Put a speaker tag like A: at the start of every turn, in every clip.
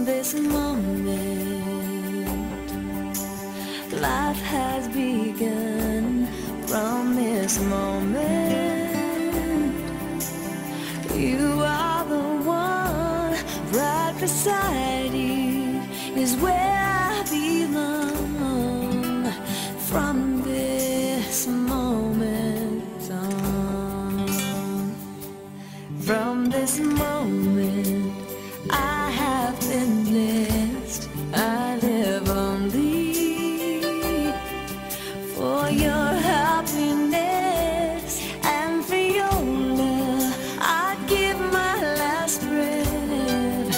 A: from this moment. Life has begun. From this moment. You are the one right beside you Is where I belong. From this moment on. From this moment I I live only for your happiness and for your love. I'd give my last breath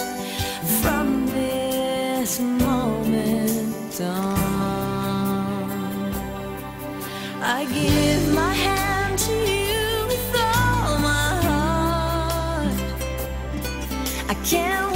A: from this moment on. I give my hand to you with all my heart. I can't.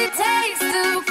B: it takes to